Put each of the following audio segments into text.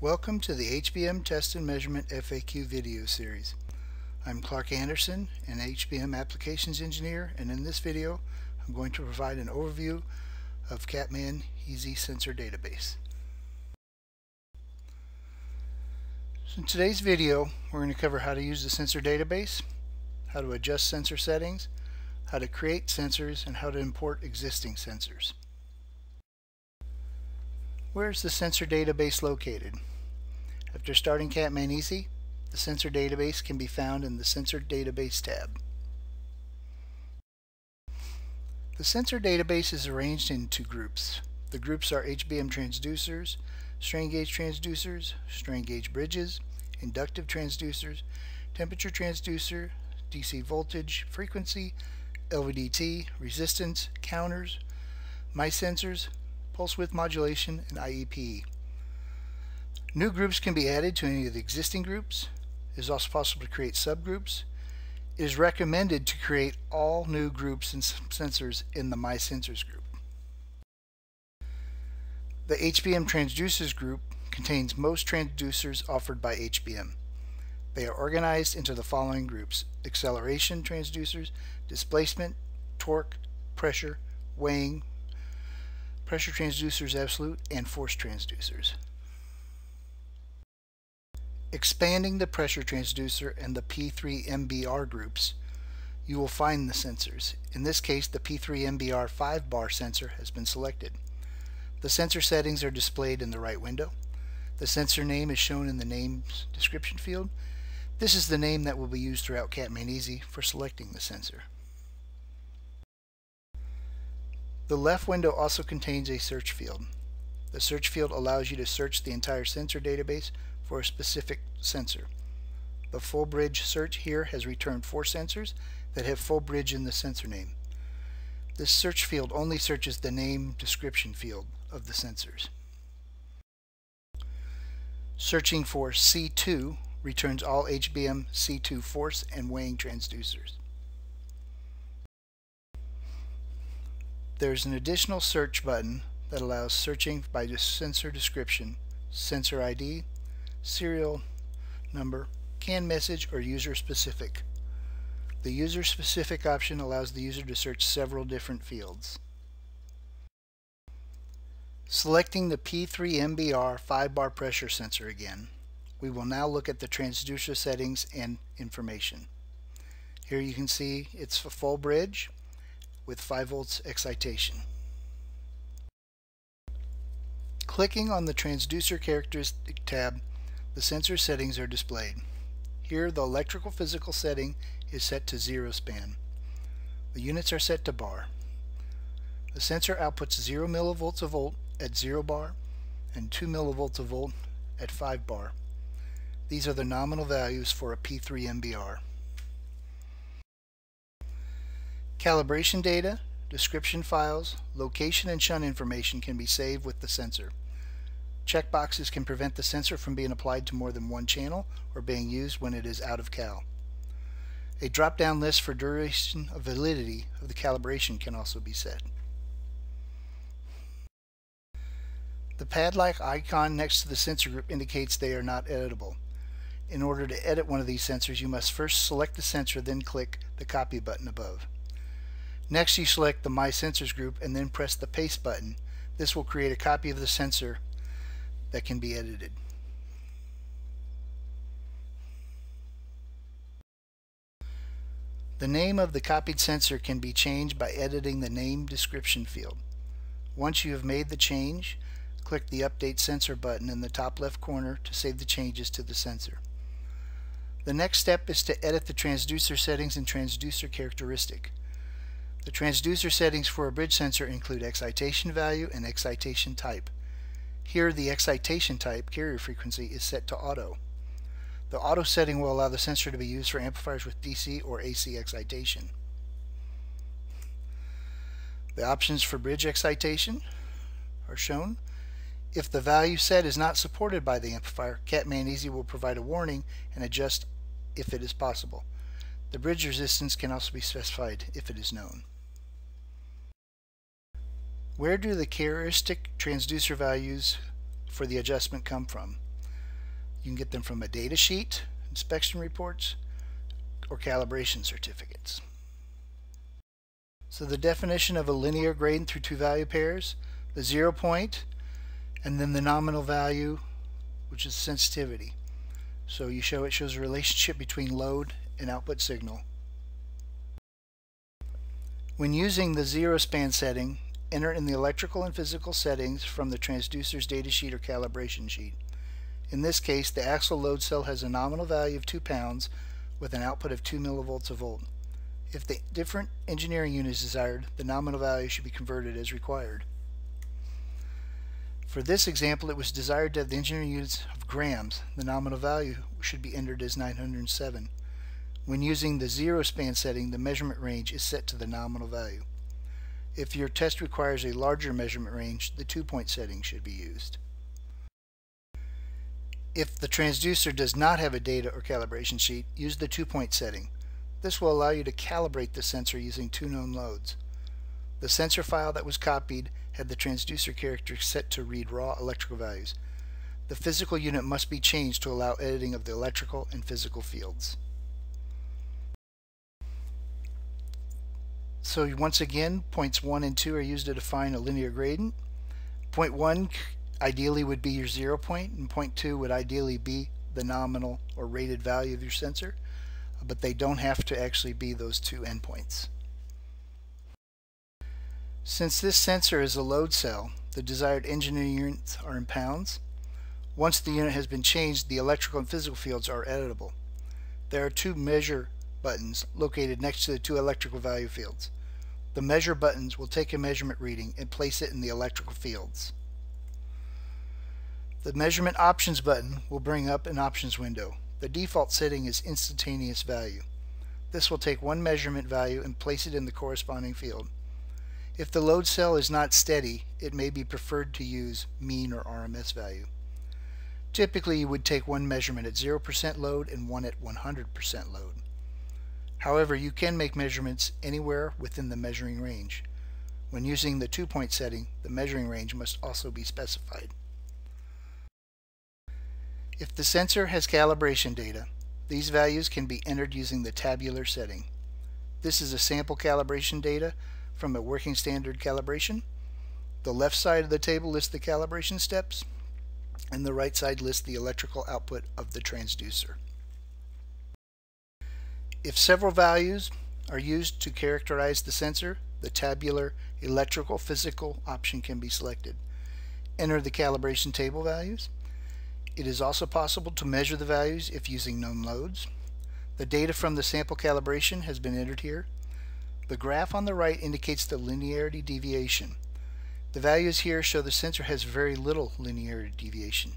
Welcome to the HBM Test and Measurement FAQ video series. I'm Clark Anderson, an HBM Applications Engineer, and in this video I'm going to provide an overview of Catman Easy Sensor Database. So in today's video we're going to cover how to use the sensor database, how to adjust sensor settings, how to create sensors, and how to import existing sensors. Where is the sensor database located? After starting Catman Easy, the sensor database can be found in the Sensor Database tab. The sensor database is arranged into groups. The groups are HBM transducers, strain gauge transducers, strain gauge bridges, inductive transducers, temperature transducer, DC voltage, frequency, LVDT, resistance, counters, my sensors, pulse width modulation, and IEPE. New groups can be added to any of the existing groups. It is also possible to create subgroups. It is recommended to create all new groups and sensors in the My Sensors group. The HBM Transducers group contains most transducers offered by HBM. They are organized into the following groups acceleration transducers, displacement, torque, pressure, weighing, pressure transducers absolute, and force transducers. Expanding the pressure transducer and the P3MBR groups, you will find the sensors. In this case, the P3MBR 5-bar sensor has been selected. The sensor settings are displayed in the right window. The sensor name is shown in the name description field. This is the name that will be used throughout Catman Easy for selecting the sensor. The left window also contains a search field. The search field allows you to search the entire sensor database for a specific sensor. The full bridge search here has returned four sensors that have full bridge in the sensor name. This search field only searches the name description field of the sensors. Searching for C2 returns all HBM C2 force and weighing transducers. There's an additional search button that allows searching by sensor description, sensor ID, serial number, CAN message, or user specific. The user specific option allows the user to search several different fields. Selecting the P3MBR 5-bar pressure sensor again, we will now look at the transducer settings and information. Here you can see it's a full bridge with 5 volts excitation. Clicking on the Transducer Characteristic tab, the sensor settings are displayed. Here the electrical physical setting is set to zero span. The units are set to bar. The sensor outputs 0 millivolts a volt at 0 bar and 2 millivolts a volt at 5 bar. These are the nominal values for a P3 MBR. Calibration data, description files, location and shunt information can be saved with the sensor. Checkboxes can prevent the sensor from being applied to more than one channel or being used when it is out of cal. A drop-down list for duration of validity of the calibration can also be set. The pad-like icon next to the sensor group indicates they are not editable. In order to edit one of these sensors, you must first select the sensor, then click the copy button above. Next you select the My Sensors group and then press the Paste button. This will create a copy of the sensor that can be edited. The name of the copied sensor can be changed by editing the name description field. Once you have made the change, click the Update Sensor button in the top left corner to save the changes to the sensor. The next step is to edit the transducer settings and transducer characteristic. The transducer settings for a bridge sensor include excitation value and excitation type. Here the excitation type, carrier frequency, is set to auto. The auto setting will allow the sensor to be used for amplifiers with DC or AC excitation. The options for bridge excitation are shown. If the value set is not supported by the amplifier, Catman Easy will provide a warning and adjust if it is possible. The bridge resistance can also be specified if it is known. Where do the characteristic transducer values for the adjustment come from? You can get them from a data sheet, inspection reports, or calibration certificates. So the definition of a linear gradient through two value pairs, the zero point, and then the nominal value, which is sensitivity. So you show it shows a relationship between load and output signal. When using the zero span setting, enter in the electrical and physical settings from the transducer's datasheet or calibration sheet. In this case, the axle load cell has a nominal value of 2 pounds with an output of 2 millivolts a volt. If the different engineering unit is desired, the nominal value should be converted as required. For this example, it was desired to have the engineering units of grams. The nominal value should be entered as 907. When using the zero span setting, the measurement range is set to the nominal value. If your test requires a larger measurement range, the two-point setting should be used. If the transducer does not have a data or calibration sheet, use the two-point setting. This will allow you to calibrate the sensor using two known loads. The sensor file that was copied had the transducer character set to read raw electrical values. The physical unit must be changed to allow editing of the electrical and physical fields. So once again, points 1 and 2 are used to define a linear gradient. Point 1 ideally would be your zero point, and point 2 would ideally be the nominal or rated value of your sensor, but they don't have to actually be those two endpoints. Since this sensor is a load cell, the desired engineering units are in pounds. Once the unit has been changed, the electrical and physical fields are editable. There are two measure buttons located next to the two electrical value fields. The measure buttons will take a measurement reading and place it in the electrical fields. The measurement options button will bring up an options window. The default setting is instantaneous value. This will take one measurement value and place it in the corresponding field. If the load cell is not steady, it may be preferred to use mean or RMS value. Typically you would take one measurement at 0% load and one at 100% load. However, you can make measurements anywhere within the measuring range. When using the two-point setting, the measuring range must also be specified. If the sensor has calibration data, these values can be entered using the tabular setting. This is a sample calibration data from a working standard calibration. The left side of the table lists the calibration steps, and the right side lists the electrical output of the transducer. If several values are used to characterize the sensor, the tabular electrical physical option can be selected. Enter the calibration table values. It is also possible to measure the values if using known loads. The data from the sample calibration has been entered here. The graph on the right indicates the linearity deviation. The values here show the sensor has very little linearity deviation.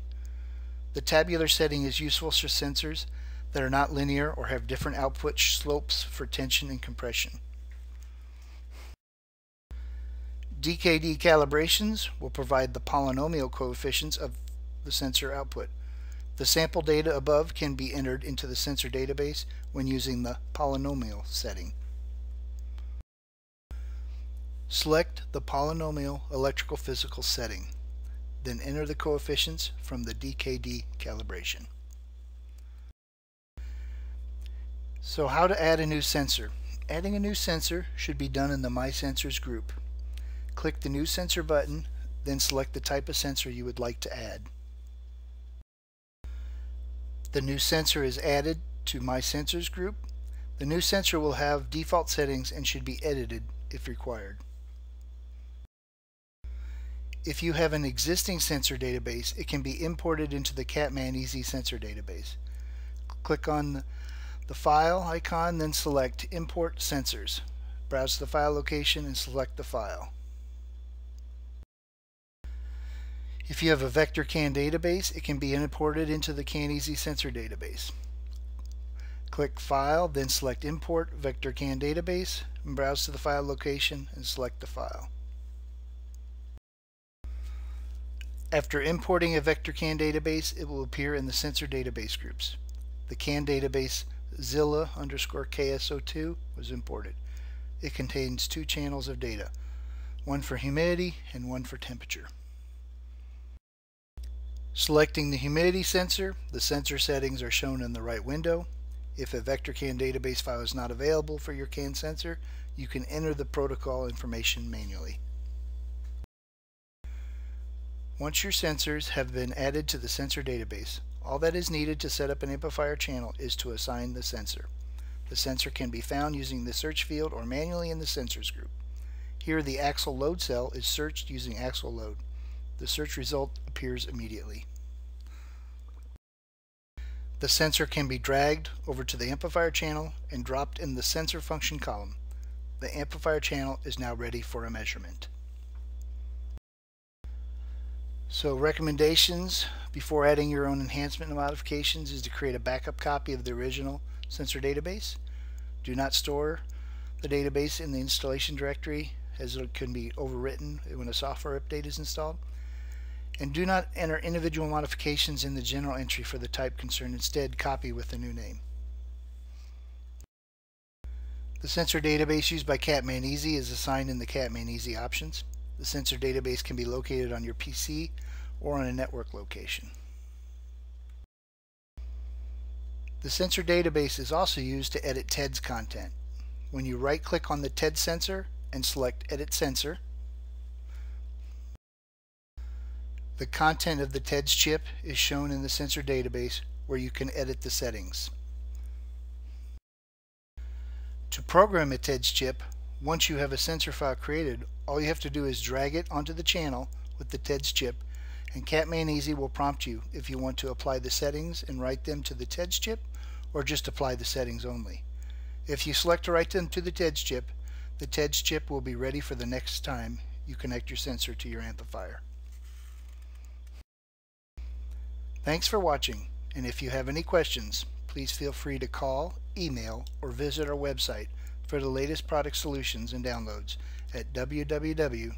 The tabular setting is useful for sensors that are not linear or have different output slopes for tension and compression. DKD calibrations will provide the polynomial coefficients of the sensor output. The sample data above can be entered into the sensor database when using the polynomial setting. Select the polynomial electrical physical setting, then enter the coefficients from the DKD calibration. So how to add a new sensor. Adding a new sensor should be done in the My Sensors group. Click the New Sensor button, then select the type of sensor you would like to add. The new sensor is added to My Sensors group. The new sensor will have default settings and should be edited if required. If you have an existing sensor database, it can be imported into the Catman Easy Sensor database. Click on the file icon, then select Import Sensors. Browse the file location and select the file. If you have a vector CAN database, it can be imported into the CANeasy sensor database. Click File, then select Import Vector CAN Database, and browse to the file location and select the file. After importing a vector CAN database, it will appear in the sensor database groups. The CAN database Zilla underscore KSO2 was imported. It contains two channels of data, one for humidity and one for temperature. Selecting the humidity sensor, the sensor settings are shown in the right window. If a VectorCAN database file is not available for your CAN sensor, you can enter the protocol information manually. Once your sensors have been added to the sensor database, all that is needed to set up an amplifier channel is to assign the sensor. The sensor can be found using the search field or manually in the sensors group. Here the axle load cell is searched using axle load. The search result appears immediately. The sensor can be dragged over to the amplifier channel and dropped in the sensor function column. The amplifier channel is now ready for a measurement. So recommendations before adding your own enhancement and modifications is to create a backup copy of the original sensor database. Do not store the database in the installation directory as it can be overwritten when a software update is installed and do not enter individual modifications in the general entry for the type concern. Instead, copy with the new name. The sensor database used by Catman Easy is assigned in the Catman Easy options. The sensor database can be located on your PC or on a network location. The sensor database is also used to edit TEDS content. When you right-click on the TED sensor and select Edit Sensor, The content of the TEDS chip is shown in the sensor database where you can edit the settings. To program a TEDS chip, once you have a sensor file created, all you have to do is drag it onto the channel with the TEDS chip and Catman Easy will prompt you if you want to apply the settings and write them to the TEDS chip or just apply the settings only. If you select to write them to the TEDS chip, the TEDS chip will be ready for the next time you connect your sensor to your amplifier. Thanks for watching, and if you have any questions, please feel free to call, email, or visit our website for the latest product solutions and downloads at www.hbm.com.